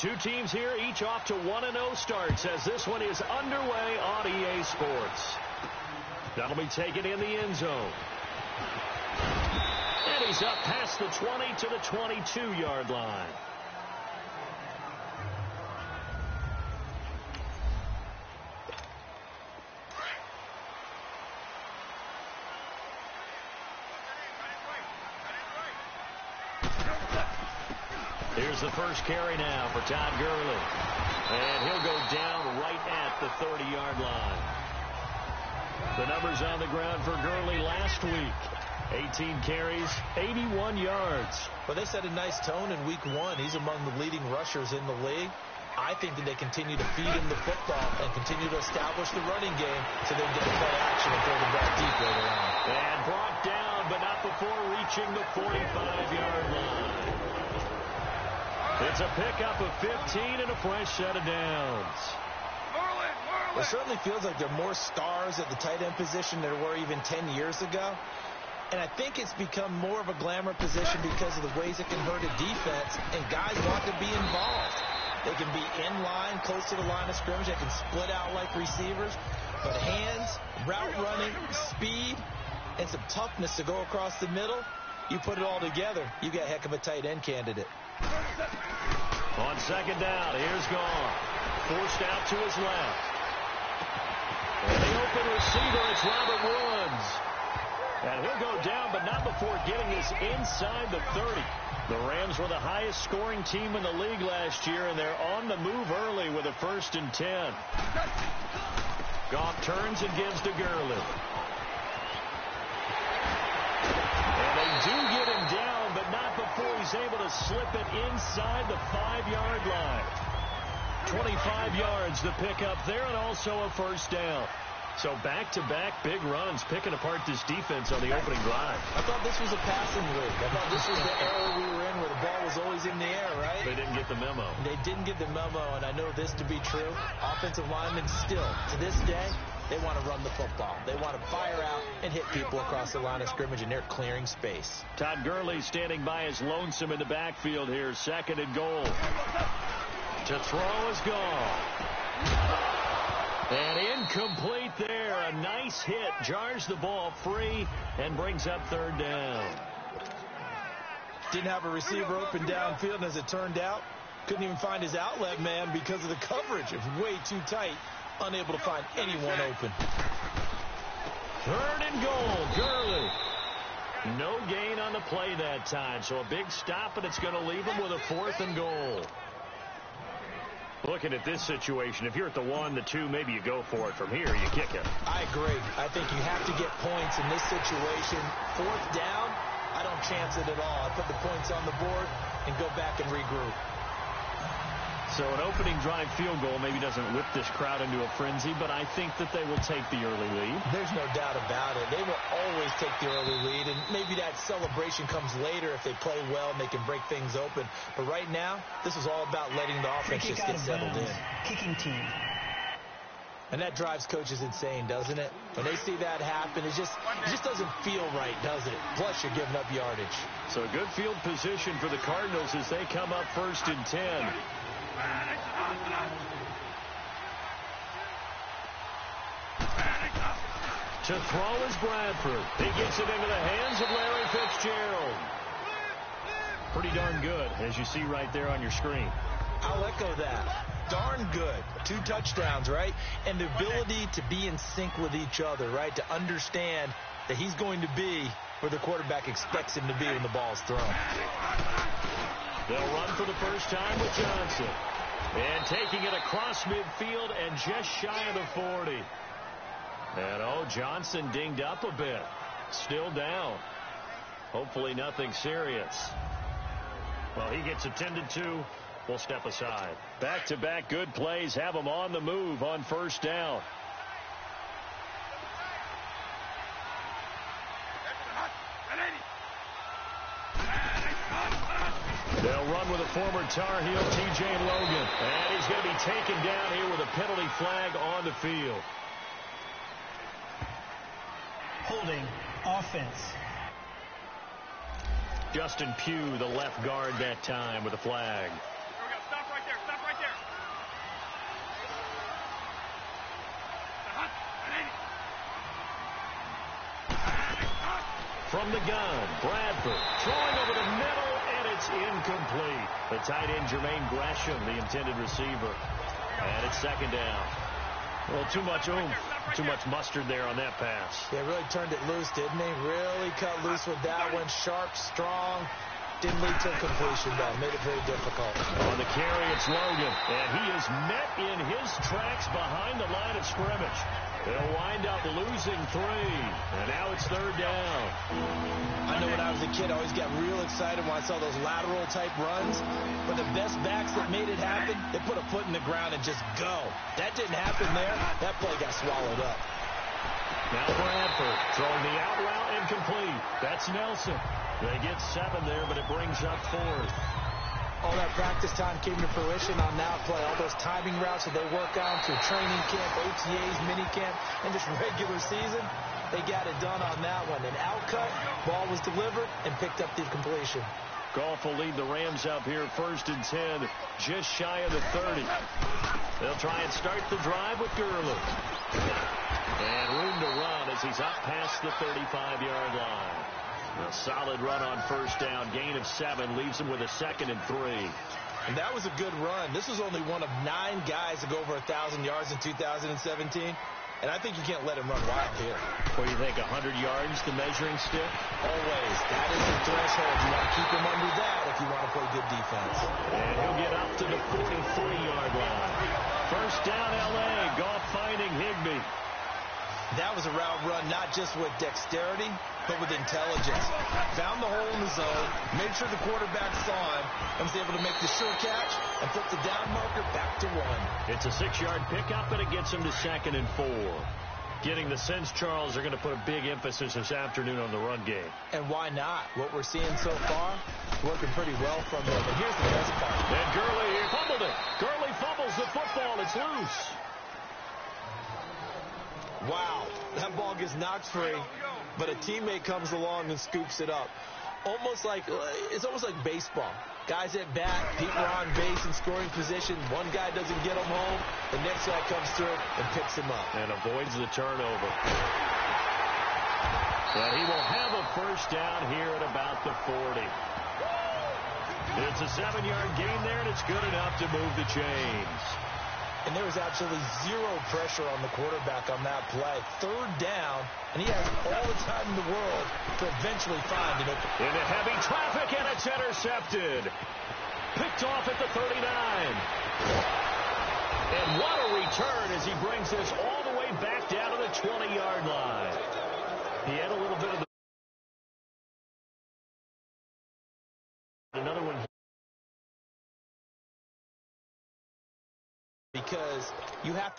Two teams here, each off to 1-0 starts as this one is underway on EA Sports. That'll be taken in the end zone. And he's up past the 20 to the 22-yard line. The first carry now for Todd Gurley. And he'll go down right at the 30-yard line. The numbers on the ground for Gurley last week. 18 carries, 81 yards. Well, they set a nice tone in week one. He's among the leading rushers in the league. I think that they continue to feed him the football and continue to establish the running game so they can get the play action and throw the ball deep later on. And brought down, but not before reaching the 45-yard line. It's a pickup of 15 and a fresh set of downs. It certainly feels like there are more stars at the tight end position than there were even 10 years ago. And I think it's become more of a glamour position because of the ways it can hurt a defense, and guys want to be involved. They can be in line, close to the line of scrimmage. They can split out like receivers. But hands, route running, speed, and some toughness to go across the middle, you put it all together, you get a heck of a tight end candidate. On second down, here's Forced out to his left. And the open receiver, it's Robert Woods. And he'll go down, but not before getting this inside the 30. The Rams were the highest scoring team in the league last year, and they're on the move early with a first and 10. Goff turns and gives to Gurley. And they do get him down, but not before slip it inside the five-yard line. 25 yards to pick up there, and also a first down. So back-to-back -back big runs, picking apart this defense on the opening drive. I thought this was a passing league. I thought this was the era we were in where the ball was always in the air, right? They didn't get the memo. They didn't get the memo, and I know this to be true. Offensive linemen still, to this day, they want to run the football. They want to fire out and hit people across the line of scrimmage, and they're clearing space. Todd Gurley standing by his lonesome in the backfield here. Second and goal. To throw is gone. And incomplete there. A nice hit. Jars the ball free and brings up third down. Didn't have a receiver open downfield, and as it turned out, couldn't even find his outlet man because of the coverage. It was way too tight. Unable to find anyone open. Third and goal. Gurley. No gain on the play that time. So a big stop, and it's going to leave him with a fourth and goal. Looking at this situation, if you're at the one, the two, maybe you go for it. From here, you kick it. I agree. I think you have to get points in this situation. Fourth down, I don't chance it at all. I put the points on the board and go back and regroup. So an opening drive field goal maybe doesn't whip this crowd into a frenzy, but I think that they will take the early lead. There's no doubt about it. They will always take the early lead, and maybe that celebration comes later if they play well and they can break things open. But right now, this is all about letting the offense just get settled in. Kicking team. And that drives coaches insane, doesn't it? When they see that happen, it just it just doesn't feel right, does it? Plus, you're giving up yardage. So a good field position for the Cardinals as they come up first and 10. To throw is Bradford. He gets it into the hands of Larry Fitzgerald. Pretty darn good, as you see right there on your screen. I'll echo that. Darn good. Two touchdowns, right? And the ability to be in sync with each other, right? To understand that he's going to be where the quarterback expects him to be when the ball's thrown. They'll run for the first time with Johnson. And taking it across midfield and just shy of the 40. And, oh, Johnson dinged up a bit. Still down. Hopefully nothing serious. Well, he gets attended to. We'll step aside. Back-to-back -back good plays have him on the move on first down. They'll run with a former Tar Heel, T.J. Logan. And he's going to be taken down here with a penalty flag on the field. Holding offense. Justin Pugh, the left guard that time with a flag. right there. Stop right there. From the gun, Bradford throwing over the middle, and it's incomplete. The tight end, Jermaine Gresham, the intended receiver. And it's second down. Well, too much oomph, too much mustard there on that pass. Yeah, really turned it loose, didn't he? Really cut loose with that one. Sharp, strong. Didn't lead to a completion, though. Made it very difficult. On the carry, it's Logan. And he is met in his tracks behind the line of scrimmage. They'll wind up losing three. And now it's third down. I know when I was a kid, I always got real excited when I saw those lateral type runs. But the best backs that made it happen, they put a foot in the ground and just go. That didn't happen there. That play got swallowed up. Now Bradford throwing the out route incomplete. That's Nelson. They get seven there, but it brings up fourth. All that practice time came to fruition on that play. All those timing routes that they work on through training camp, OTAs, mini camp, and just regular season, they got it done on that one. An outcut, ball was delivered, and picked up the completion. Goff will lead the Rams up here first and 10, just shy of the 30. They'll try and start the drive with Gurley. And room to run as he's up past the 35-yard line. A solid run on first down. Gain of seven leaves him with a second and three. And that was a good run. This was only one of nine guys to go over 1,000 yards in 2017. And I think you can't let him run wild here. What do you think, 100 yards, the measuring stick? Always. That is the threshold. You want to keep him under that if you want to play good defense. And he'll get up to the 43-yard line. First down, L.A. Goff finding Higbee. That was a route run not just with dexterity, but with intelligence. Found the hole in the zone, made sure the quarterback saw him, and was able to make the sure catch and flip the down marker back to one. It's a six-yard pickup, and it gets him to second and four. Getting the sense, Charles, are going to put a big emphasis this afternoon on the run game. And why not? What we're seeing so far, working pretty well from them. And here's the best part. And Gurley fumbled it. Gurley fumbles the football. It's loose. Wow, that ball gets knocked free, but a teammate comes along and scoops it up. Almost like, it's almost like baseball. Guys at bat, people are on base in scoring position. One guy doesn't get him home. The next guy comes through and picks him up. And avoids the turnover. But he will have a first down here at about the 40. It's a seven-yard gain there, and it's good enough to move the chains. And there was absolutely zero pressure on the quarterback on that play. Third down, and he has all the time in the world to eventually find it. Into heavy traffic, and it's intercepted. Picked off at the 39. And what a return as he brings this all the way back down to the 20-yard line. He had a little bit of because you have